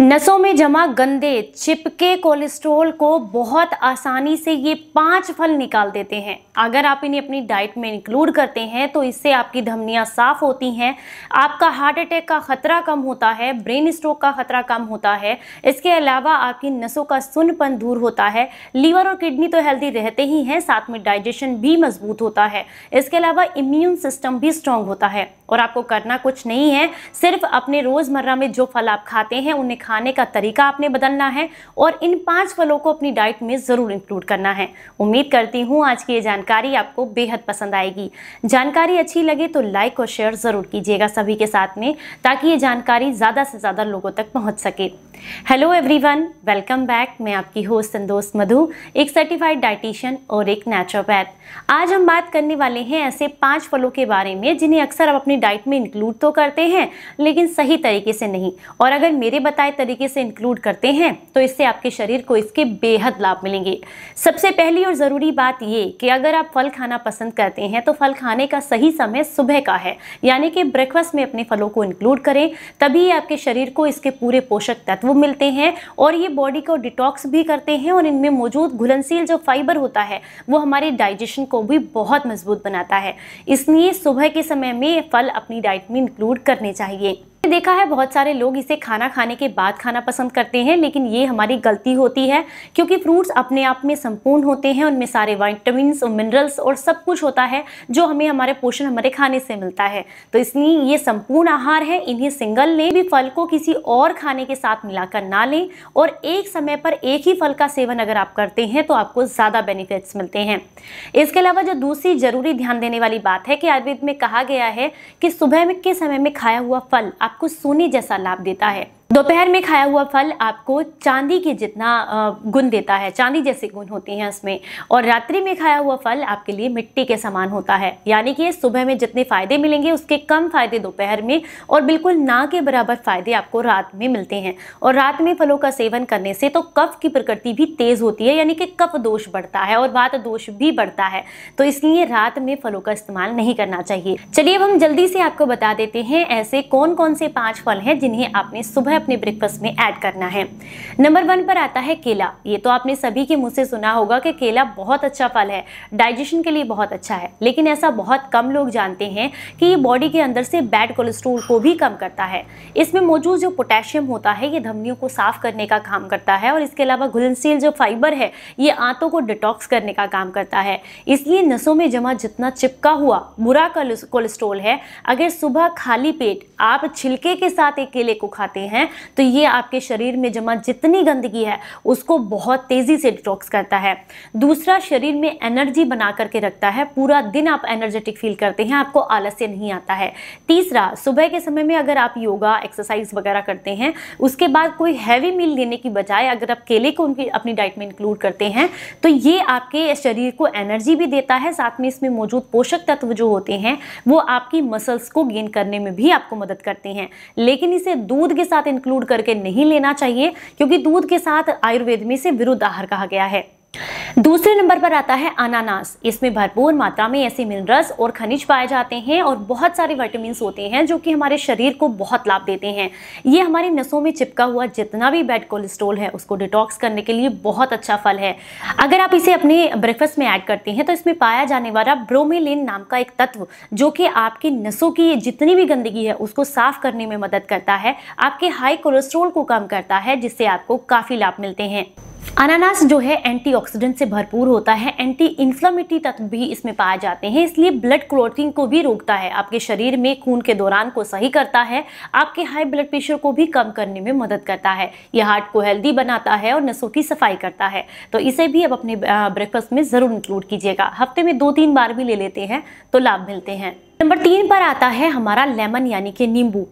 नसों में जमा गंदे, चिपके कोलेस्ट्रॉल को बहुत आसानी से ये पाँच फल निकाल देते हैं। अगर आप इन्हें अपनी डाइट में इंक्लूड करते हैं तो इससे आपकी धमनियाँ साफ़ होती हैं, आपका हार्ट अटैक का खतरा कम होता है, ब्रेन स्ट्रोक का खतरा कम होता है, इसके अलावा आपकी नसों का सुनपन दूर होता है, लीवर और किडनी तो हेल्दी रहते ही हैं, साथ में डाइजेशन भी मज़बूत होता है, इसके अलावा इम्यून सिस्टम भी स्ट्रांग होता है। और आपको करना कुछ नहीं है। सिर्फ़ अपने रोज़मर्रा में जो फल आप खाते हैं, उन्हें खाने का तरीका आपने बदलना है और इन पाँच फलों को अपनी डाइट में ज़रूर इंक्लूड करना है। उम्मीद करती हूँ आज की ये जानकारी आपको बेहद पसंद आएगी। जानकारी अच्छी लगे तो लाइक और शेयर ज़रूर कीजिएगा सभी के साथ में, ताकि ये जानकारी ज़्यादा से ज़्यादा लोगों तक पहुँच सके। Hello everyone, welcome back. मैं आपकी होस्ट संदोष मधु, एक सर्टिफाइड डाइटिशियन और एक नेचुरोपैथ आज हम बात करने वाले हैं ऐसे पाँच फलों के बारे में जिन्हें अक्सर आप अपनी डाइट में इंक्लूड तो करते हैं, लेकिन सही तरीके से नहीं। और अगर मेरे बताए तरीके से इंक्लूड करते हैं तो इससे आपके शरीर को इसके बेहद लाभ मिलेंगे। सबसे पहली और ज़रूरी बात ये कि अगर आप फल खाना पसंद करते हैं तो फल खाने का सही समय सुबह का है। यानी कि ब्रेकफास्ट में अपने फलों को इंक्लूड करें, तभी आपके शरीर को इसके पूरे पोषक तत्व मिलते हैं और ये बॉडी को डिटॉक्स भी करते हैं और इनमें मौजूद घुलनशील जो फाइबर होता है, वो हमारे डाइजेशन को भी बहुत मज़बूत बनाता है। इसलिए सुबह के समय में फल अपनी डाइट में इंक्लूड करने चाहिए। देखा है, बहुत सारे लोग इसे खाना खाने के बाद खाना पसंद करते हैं, लेकिन ये हमारी गलती होती है, क्योंकि फ्रूट्स अपने आप में संपूर्ण होते हैं, उनमें सारे वाइटामिन और मिनरल्स और सब कुछ होता है, जो हमें हमारे पोषण हमारे खाने से मिलता है। तो इसलिए ये संपूर्ण आहार है, इन्हें सिंगल लें, भी फल को किसी और खाने के साथ मिलाकर ना लें, और एक समय पर एक ही फल का सेवन अगर आप करते हैं तो आपको ज़्यादा बेनिफिट्स मिलते हैं। इसके अलावा जो दूसरी ज़रूरी ध्यान देने वाली बात है, कि आयुर्वेद में कहा गया है कि सुबह के समय में खाया हुआ फल आप आपको सोने जैसा लाभ देता है। दोपहर में खाया हुआ फल आपको चांदी के जितना गुण देता है, चांदी जैसे गुण होते हैं उसमें, और रात्रि में खाया हुआ फल आपके लिए मिट्टी के समान होता है। यानी कि सुबह में जितने फ़ायदे मिलेंगे, उसके कम फ़ायदे दोपहर में और बिल्कुल ना के बराबर फ़ायदे आपको रात में मिलते हैं। और रात में फलों का सेवन करने से तो कफ की प्रकृति भी तेज होती है, यानी कि कफ दोष बढ़ता है और वात दोष भी बढ़ता है। तो इसलिए रात में फलों का इस्तेमाल नहीं करना चाहिए। चलिए अब हम जल्दी से आपको बता देते हैं ऐसे कौन कौन से पाँच फल हैं जिन्हें आपने सुबह अपने ब्रेकफास्ट में ऐड करना है। नंबर वन पर आता है केला। ये तो आपने सभी के मुँह से सुना होगा कि केला बहुत अच्छा फल है। डाइजेशन के लिए बहुत अच्छा है। लेकिन ऐसा बहुत कम लोग जानते हैं कि ये बॉडी के अंदर से बैड कोलेस्ट्रोल को भी कम करता है। इसमें मौजूद जो पोटेशियम होता है, ये धमनियों को साफ़ करने का काम करता है और इसके अलावा घुलनशील जो फाइबर है, ये आंतों को डिटॉक्स करने का काम करता है। इसलिए नसों में जमा जितना चिपका हुआ बुरा कोलेस्ट्रोल है, अगर सुबह खाली पेट आप छिलके के साथ एक केले को खाते हैं तो ये आपके शरीर में जमा जितनी गंदगी है, उसको बहुत तेज़ी से डिटॉक्स करता है। दूसरा, शरीर में एनर्जी बना करके रखता है। पूरा दिन आप एनर्जेटिक फील करते हैं, आपको आलस्य नहीं आता है। तीसरा, सुबह के समय में अगर आप योगा एक्सरसाइज वगैरह करते हैं, उसके बाद कोई हैवी मील लेने की बजाय अगर आप केले को उनकी अपनी डाइट में इंक्लूड करते हैं तो ये आपके शरीर को एनर्जी भी देता है। साथ में इसमें मौजूद पोषक तत्व जो होते हैं, वो आपकी मसल्स को गेन करने में भी आपको मदद करते हैं। लेकिन इसे दूध के साथ इंक्लूड करके नहीं लेना चाहिए, क्योंकि दूध के साथ आयुर्वेद में से विरुद्ध आहार कहा गया है। दूसरे नंबर पर आता है अनानास। इसमें भरपूर मात्रा में ऐसे मिनरल्स और खनिज पाए जाते हैं और बहुत सारे विटामिन होते हैं जो कि हमारे शरीर को बहुत लाभ देते हैं। ये हमारी नसों में चिपका हुआ जितना भी बैड कोलेस्ट्रोल है, उसको डिटॉक्स करने के लिए बहुत अच्छा फल है। अगर आप इसे अपने ब्रेकफास्ट में ऐड करते हैं तो इसमें पाया जाने वाला ब्रोमेलिन नाम का एक तत्व, जो कि आपकी नसों की जितनी भी गंदगी है, उसको साफ़ करने में मदद करता है। आपके हाई कोलेस्ट्रोल को कम करता है, जिससे आपको काफ़ी लाभ मिलते हैं। अनानास जो है एंटीऑक्सीडेंट से भरपूर होता है एंटी इन्फ्लामेटरी तत्व भी इसमें पाए जाते हैं, इसलिए ब्लड क्लोटिंग को भी रोकता है। आपके शरीर में खून के दौरान को सही करता है, आपके हाई ब्लड प्रेशर को भी कम करने में मदद करता है, यह हार्ट को हेल्दी बनाता है और नसों की सफ़ाई करता है। तो इसे भी अब अपने ब्रेकफास्ट में ज़रूर इंक्लूड कीजिएगा। हफ़्ते में दो तीन बार भी ले लेते हैं तो लाभ मिलते हैं। नंबर तीन पर आता है हमारा लेमन यानी कि नींबू।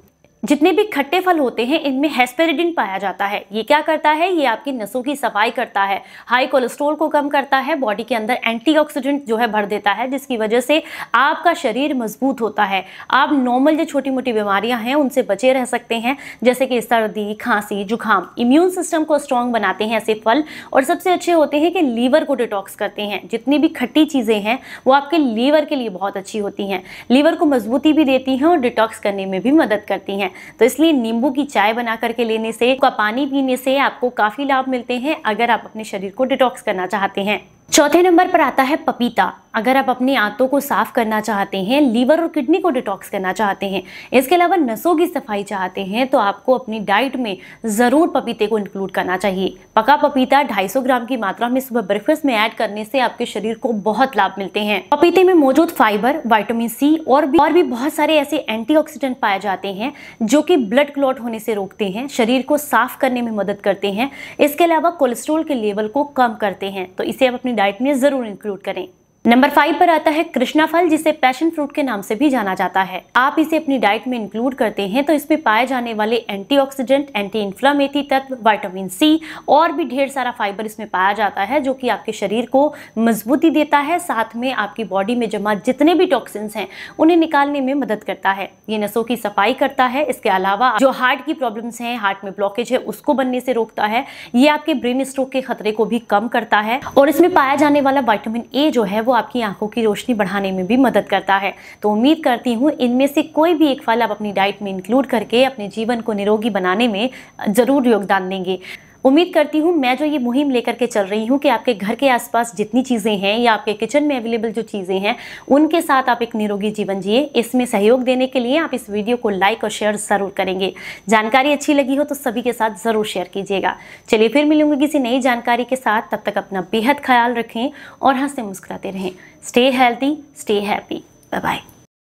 जितने भी खट्टे फल होते हैं, इनमें हेस्पेरिडिन पाया जाता है। ये क्या करता है? ये आपकी नसों की सफ़ाई करता है। हाई कोलेस्ट्रोल को कम करता है बॉडी के अंदर एंटीऑक्सीडेंट जो है भर देता है, जिसकी वजह से आपका शरीर मज़बूत होता है। आप नॉर्मल जो छोटी मोटी बीमारियाँ हैं, उनसे बचे रह सकते हैं, जैसे कि सर्दी, खांसी, जुकाम। इम्यून सिस्टम को स्ट्रॉन्ग बनाते हैं ऐसे फल, और सबसे अच्छे होते हैं कि लीवर को डिटॉक्स करते हैं। जितनी भी खट्टी चीज़ें हैं, वो आपके लीवर के लिए बहुत अच्छी होती हैं। लीवर को मजबूती भी देती हैं और डिटॉक्स करने में भी मदद करती हैं। तो इसलिए नींबू की चाय बना करके लेने से, का पानी पीने से आपको काफ़ी लाभ मिलते हैं अगर आप अपने शरीर को डिटॉक्स करना चाहते हैं। चौथे नंबर पर आता है पपीता। अगर आप अपनी आंतों को साफ़ करना चाहते हैं, लीवर और किडनी को डिटॉक्स करना चाहते हैं, इसके अलावा नसों की सफ़ाई चाहते हैं तो आपको अपनी डाइट में ज़रूर पपीते को इंक्लूड करना चाहिए। पका पपीता 250 ग्राम की मात्रा में सुबह ब्रेकफास्ट में ऐड करने से आपके शरीर को बहुत लाभ मिलते हैं। पपीते में मौजूद फाइबर वाइटामिन सी और भी और भी बहुत सारे ऐसे एंटी पाए जाते हैं, जो कि ब्लड क्लॉट होने से रोकते हैं, शरीर को साफ़ करने में मदद करते हैं। इसके अलावा कोलेस्ट्रोल के लेवल को कम करते हैं तो इसे आप अपनी डाइट में ज़रूर इंक्लूड करें। नंबर फाइव पर आता है कृष्णा फल जिसे पैशन फ्रूट के नाम से भी जाना जाता है। आप इसे अपनी डाइट में इंक्लूड करते हैं तो इसमें पाए जाने वाले एंटीऑक्सीडेंट, एंटी इन्फ्लामेटरी तत्व विटामिन सी और भी ढेर सारा फाइबर इसमें पाया जाता है जो कि आपके शरीर को मजबूती देता है। साथ में आपकी बॉडी में जमा जितने भी टॉक्सिन्स हैं उन्हें निकालने में मदद करता है। ये नसों की सफ़ाई करता है। इसके अलावा जो हार्ट की प्रॉब्लम्स हैं हार्ट में ब्लॉकेज है उसको बनने से रोकता है। ये आपके ब्रेन स्ट्रोक के खतरे को भी कम करता है। और इसमें पाया जाने वाला वाइटामिन ए जो है वो आपकी आँखों की रोशनी बढ़ाने में भी मदद करता है। तो उम्मीद करती हूँ, इनमें से कोई भी एक फल आप अपनी डाइट में इंक्लूड करके अपने जीवन को निरोगी बनाने में ज़रूर योगदान देंगे। उम्मीद करती हूँ, मैं जो ये मुहिम लेकर के चल रही हूँ कि आपके घर के आसपास जितनी चीज़ें हैं या आपके किचन में अवेलेबल जो चीज़ें हैं, उनके साथ आप एक निरोगी जीवन जिए। इसमें सहयोग देने के लिए आप इस वीडियो को लाइक और शेयर ज़रूर करेंगे। जानकारी अच्छी लगी हो तो सभी के साथ ज़रूर शेयर कीजिएगा। चलिए फिर मिलूँगी किसी नई जानकारी के साथ। तब तक अपना बेहद ख्याल रखें और हँसते मुस्कुराते रहें। Stay healthy, stay happy. Bye bye